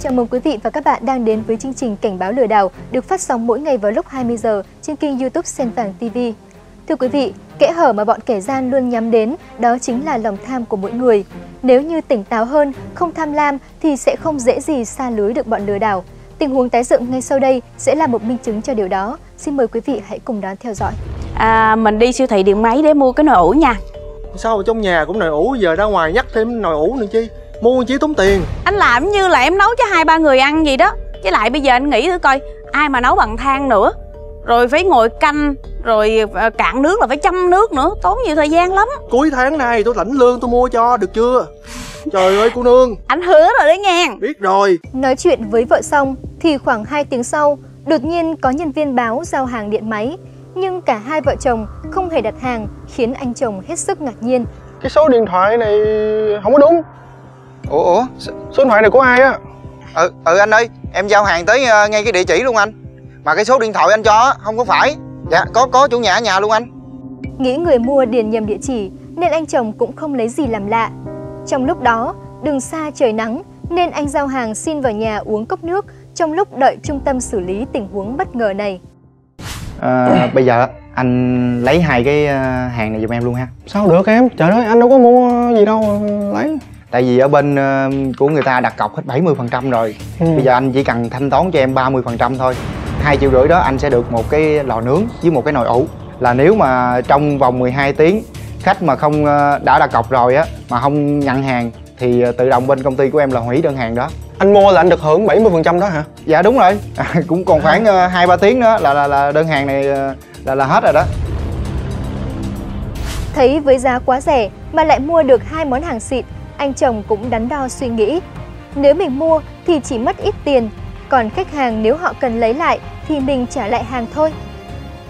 Chào mừng quý vị và các bạn đang đến với chương trình Cảnh báo lừa đảo được phát sóng mỗi ngày vào lúc 20 giờ trên kênh YouTube Sen Vàng TV. Thưa quý vị, kẽ hở mà bọn kẻ gian luôn nhắm đến đó chính là lòng tham của mỗi người. Nếu như tỉnh táo hơn, không tham lam thì sẽ không dễ gì xa lưới được bọn lừa đảo. Tình huống tái dựng ngay sau đây sẽ là một minh chứng cho điều đó. Xin mời quý vị hãy cùng đón theo dõi. À, mình đi siêu thị điện máy để mua cái nồi ủ nha Sao trong nhà cũng nồi ủ giờ ra ngoài nhắc thêm nồi ủ nữa chi Mua chi tốn tiền? Anh làm như là em nấu cho hai ba người ăn gì đó. Với lại bây giờ anh nghĩ thử coi Ai mà nấu bằng than nữa. Rồi phải ngồi canh Rồi à, cạn nước là phải chăm nước nữa. Tốn nhiều thời gian lắm. Cuối tháng này tôi lãnh lương tôi mua cho được chưa? Trời ơi cô nương. Anh hứa rồi đấy nghe Biết rồi. Nói chuyện với vợ xong thì khoảng 2 tiếng sau, đột nhiên có nhân viên báo giao hàng điện máy. Nhưng cả hai vợ chồng không hề đặt hàng khiến anh chồng hết sức ngạc nhiên. Cái số điện thoại này không có đúng ủa ủa Số điện thoại này của ai á? Ừ ừ anh ơi em giao hàng tới ờ, ngay cái địa chỉ luôn anh. Mà cái số điện thoại anh cho á, không có phải. Dạ có có chủ nhà ở nhà luôn anh. Nghĩ người mua điền nhầm địa chỉ nên anh chồng cũng không lấy gì làm lạ. Trong lúc đó, đường xa trời nắng nên anh giao hàng xin vào nhà uống cốc nước trong lúc đợi trung tâm xử lý tình huống bất ngờ này. à, bây giờ anh lấy hai cái ờ, hàng này giùm em luôn ha. Sao được em? Trời ơi anh đâu có mua gì đâu tại vì ở bên ờ, của người ta đặt cọc hết 70% rồi. Ừ. bây giờ anh chỉ cần thanh toán cho em 30% thôi. Hai triệu rưỡi đó anh sẽ được một cái lò nướng với một cái nồi ủ. Là nếu mà trong vòng 12 tiếng khách mà không ờ, đã đặt cọc rồi á mà không nhận hàng thì ờ, tự động bên công ty của em là hủy đơn hàng đó. Anh mua là anh được hưởng 70% đó hả? Dạ đúng rồi. À, cũng còn khoảng hai ba tiếng nữa là là là đơn hàng này là là hết rồi đó. Thấy với giá quá rẻ mà lại mua được hai món hàng xịn, anh chồng cũng đắn đo suy nghĩ. Nếu mình mua thì chỉ mất ít tiền, còn khách hàng nếu họ cần lấy lại thì mình trả lại hàng thôi.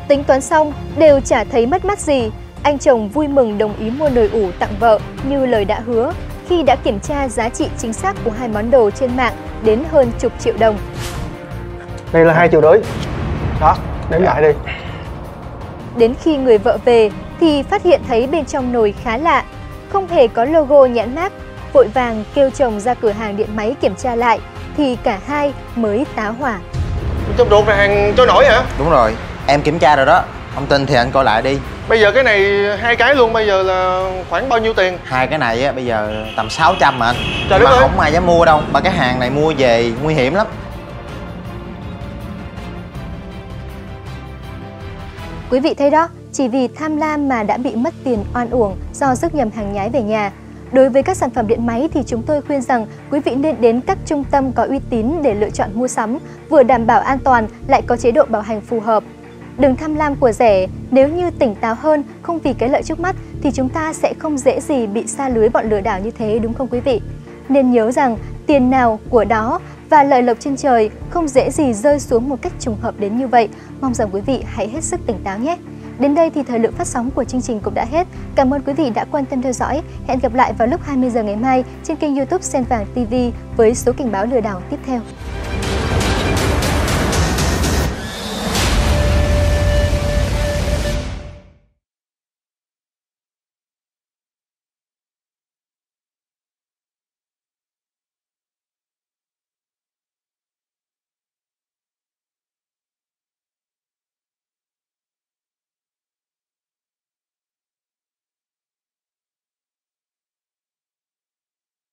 Tính toán xong, đều chả thấy mất mát gì. Anh chồng vui mừng đồng ý mua nồi ủ tặng vợ như lời đã hứa khi đã kiểm tra giá trị chính xác của hai món đồ trên mạng đến hơn chục triệu đồng. Đây là hai triệu rưỡi Đó đếm lại đi Đến khi người vợ về thì phát hiện thấy bên trong nồi khá lạ, không hề có logo nhãn mác, vội vàng kêu chồng ra cửa hàng điện máy kiểm tra lại thì cả hai mới tá hỏa. Trong ruột này hàng trôi nổi hả? Đúng rồi, em kiểm tra rồi đó. Không tin thì anh coi lại đi. Bây giờ cái này hai cái luôn bây giờ là khoảng bao nhiêu tiền? Hai cái này á, bây giờ tầm 600 mà anh. Trời Mà ơi. không ai dám mua đâu Mà cái hàng này mua về nguy hiểm lắm. Quý vị thấy đó, chỉ vì tham lam mà đã bị mất tiền oan uổng do rước nhầm hàng nhái về nhà. Đối với các sản phẩm điện máy thì chúng tôi khuyên rằng quý vị nên đến các trung tâm có uy tín để lựa chọn mua sắm, vừa đảm bảo an toàn lại có chế độ bảo hành phù hợp. Đừng tham lam của rẻ, nếu như tỉnh táo hơn, không vì cái lợi trước mắt thì chúng ta sẽ không dễ gì bị xa lưới bọn lừa đảo như thế đúng không quý vị? Nên nhớ rằng tiền nào của đó và lợi lộc trên trời không dễ gì rơi xuống một cách trùng hợp đến như vậy. Mong rằng quý vị hãy hết sức tỉnh táo nhé. Đến đây thì thời lượng phát sóng của chương trình cũng đã hết. Cảm ơn quý vị đã quan tâm theo dõi. Hẹn gặp lại vào lúc 20 giờ ngày mai trên kênh YouTube Sen Vàng TV với số cảnh báo lừa đảo tiếp theo.